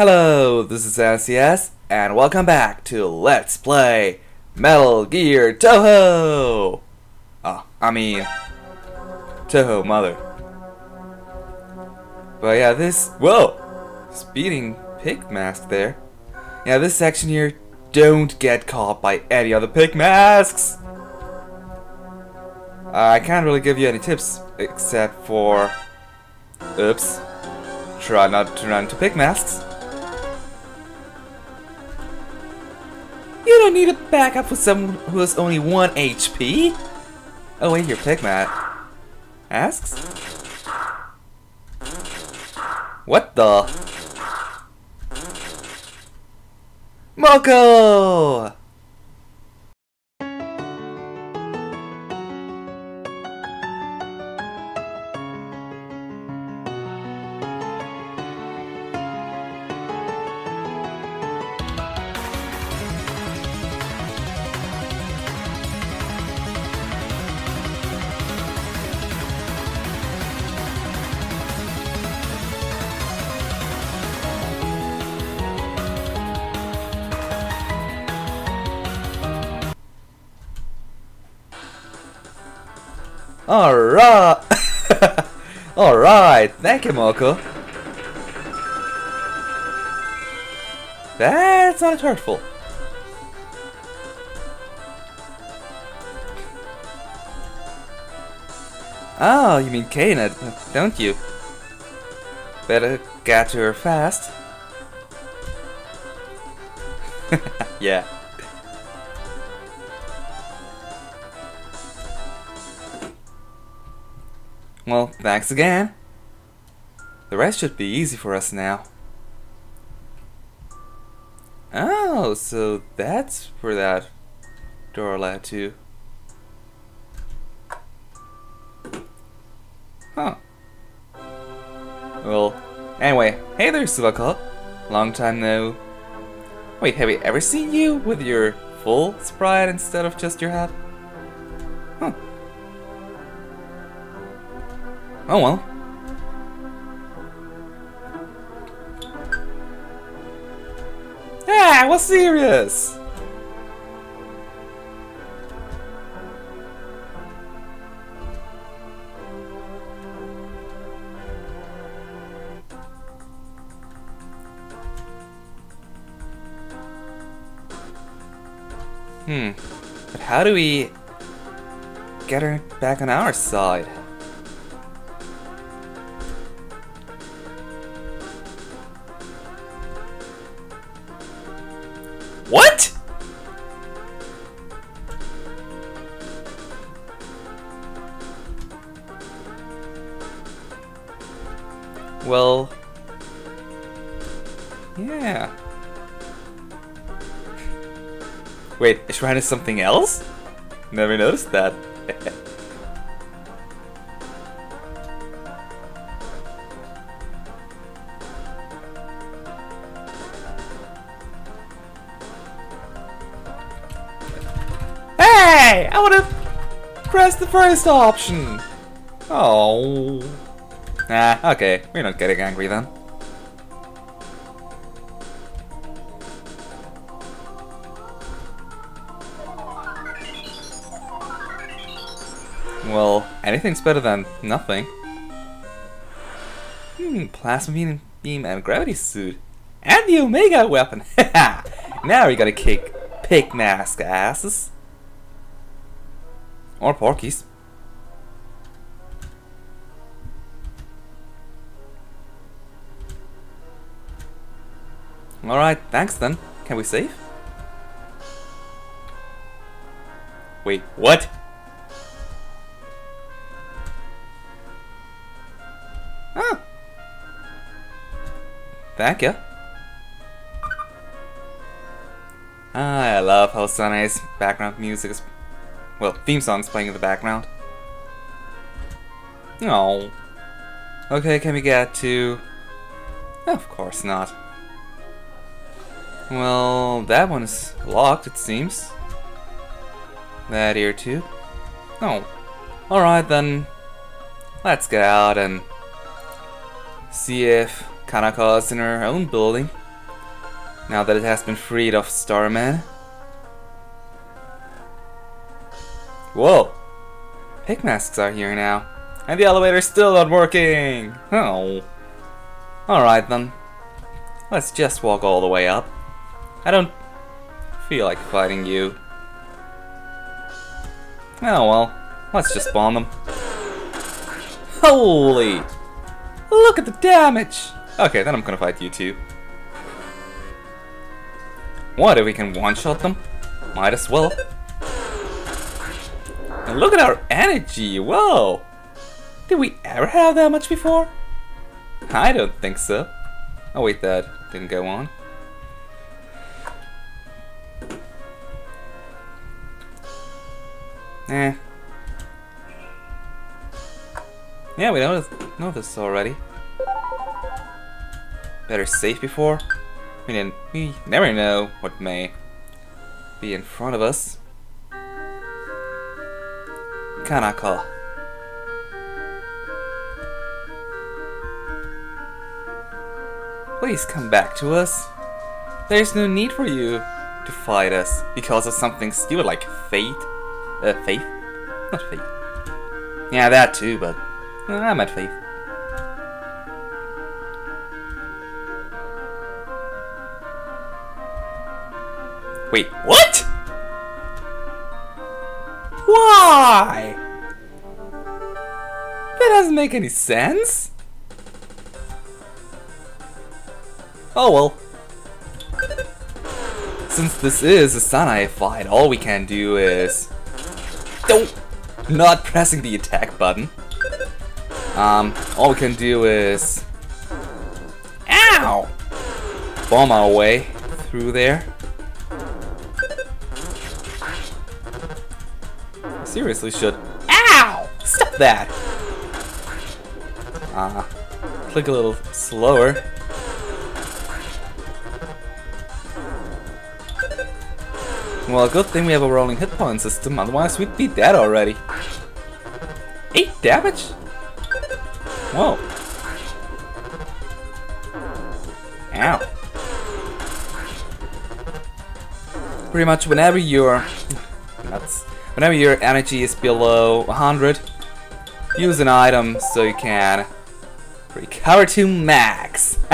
Hello, this is NCS, and welcome back to Let's Play Metal Gear Touhou! Oh, I mean, Touhou Mother. But yeah, this, whoa! Speeding pig mask there. Yeah, this section here, don't get caught by any other pig masks! I can't really give you any tips, except for, oops, try not to run into pig masks. Don't need a backup for someone who has only 1 HP. Oh wait, your pigmat asks? What the? Mokou! Alright! Alright, thank you, Marco. That's not hurtful. Oh, you mean Kana, don't you? Better get to her fast. yeah. Well, thanks again. The rest should be easy for us now. Oh, so that's where that door led to. Huh. Well, anyway, hey there, Suwako. Long time no. Wait, have we ever seen you with your full sprite instead of just your hat? Huh. Oh well. Yeah, I was serious! Hmm. But how do we get her back on our side? Well, yeah. Wait, is Shrine is something else? Never noticed that. Hey! I would have pressed the first option! Oh. Nah, okay. We're not getting angry then. Well, anything's better than nothing. Hmm, plasma beam, beam and gravity suit. And the Omega weapon! now we gotta kick pig mask asses. Or porkies. Alright, thanks then. Can we save? Wait, what? Oh. Thank you. Ah, I love how Sanae's background music is well, theme song's playing in the background. Oh. Okay, can we get to... Of course not. Well, that one is locked, it seems. That here too. Oh. Alright then. Let's get out and see if Kanako's in her own building. Now that it has been freed of Starman. Whoa! Pig masks are here now. And the elevator's still not working! Oh. Alright then. Let's just walk all the way up. I don't feel like fighting you. Oh well. Let's just spawn them. Holy! Look at the damage! Okay, then I'm gonna fight you too. What, if we can one-shot them? Might as well. And look at our energy, whoa! Did we ever have that much before? I don't think so. Oh wait, that didn't go on. Eh. Yeah, we know, know this already. Better safe before. We didn't. We never know what may be in front of us. Kanako. Please come back to us. There's no need for you to fight us because of something stupid like fate. Uh, faith? Not faith. Yeah, that too, but uh, I meant faith. Wait, what? Why? That doesn't make any sense. Oh well. Since this is a Sanae fight, all we can do is... Don't! Not pressing the attack button. Um, all we can do is... Ow! Bomb our way through there. Seriously should... Ow! Stop that! Ah, uh, click a little slower. Well, good thing we have a rolling hit point system, otherwise we'd be dead already. 8 damage? Whoa. Ow. Pretty much whenever you're... That's... Whenever your energy is below 100, use an item so you can recover to max.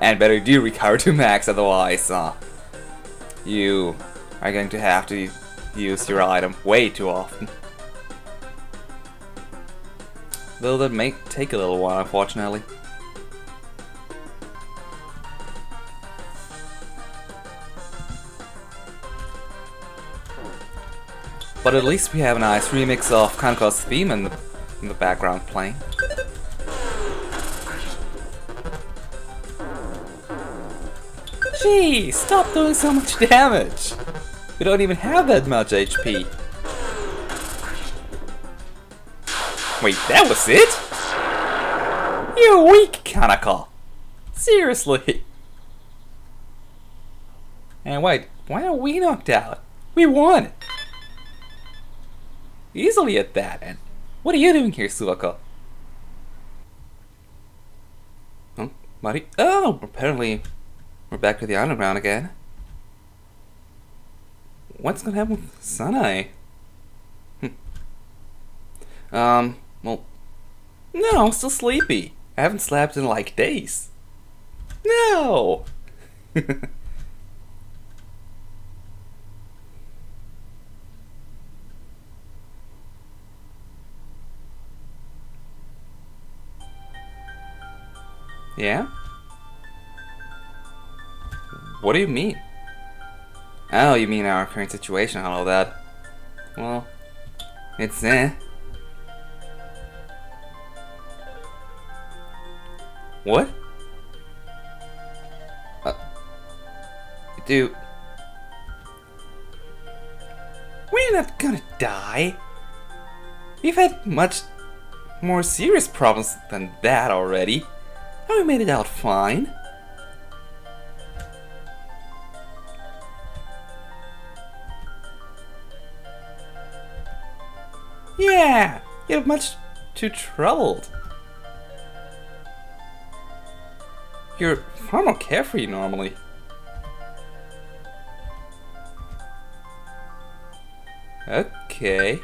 and better do recover to max, otherwise uh, you are going to have to use your item way too often. Though that may take a little while, unfortunately. But at least we have a nice remix of Kanako's theme in the, in the background playing. Gee, stop doing so much damage! We don't even have that much HP. Wait, that was it? You're weak, Kanako! Seriously! And wait, why are we knocked out? We won! Easily at that, and what are you doing here, Suwako? Oh, Mari? Oh, apparently we're back to the underground again. What's gonna happen with Sanae? Hm. Um, well, no, I'm still sleepy. I haven't slept in like days. No! yeah? What do you mean? Oh, you mean our current situation and all that. Well, it's eh. What? Uh, dude. We're not gonna die. We've had much more serious problems than that already. And we made it out fine. Much too troubled. You're far more carefree normally. Okay.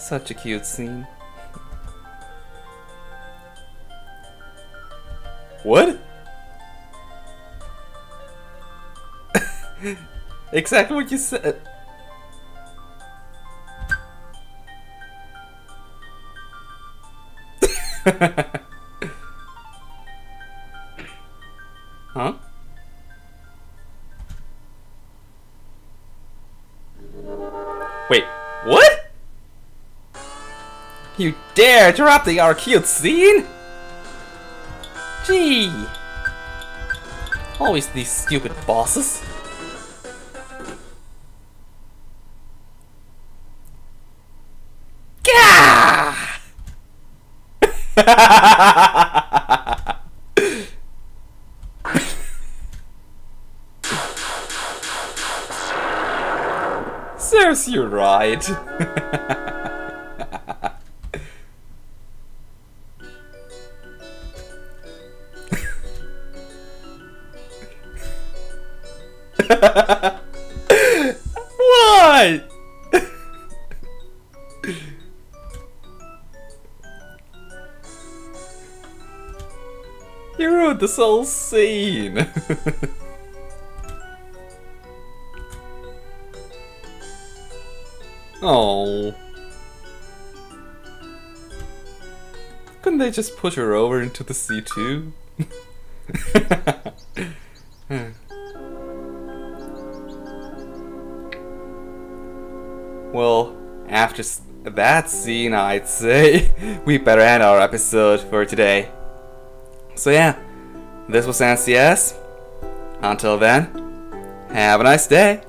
Such a cute scene. What? exactly what you said. huh? Wait, what? You dare interrupt the cute scene? Gee. Always these stupid bosses. Gah! Serves you right. this whole scene. oh. Couldn't they just push her over into the sea too? Well, after that scene, I'd say we better end our episode for today. So yeah, this was NCS. Until then, have a nice day.